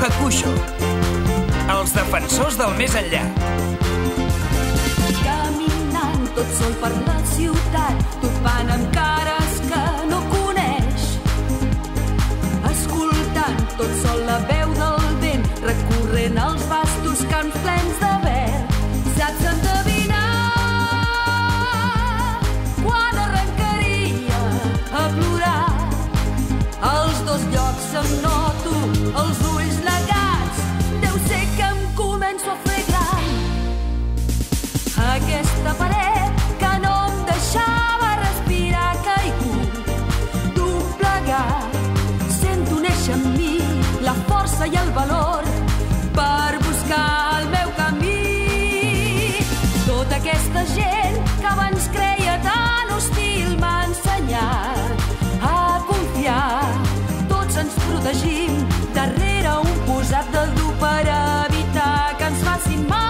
Hakusho. Els defensors del més enllà. Caminant tot sol per la ciutat, topant amb cares que no coneix. Escoltant tot sol la veu del vent, recorrent els vastos camps plens de verd. Saps endevinar quan arrencaria a plorar els dos llocs amb aquesta gent que abans creia tan hostil m'ha ensenyat a confiar. Tots ens protegim darrere un posat de dur per evitar que ens facin mal.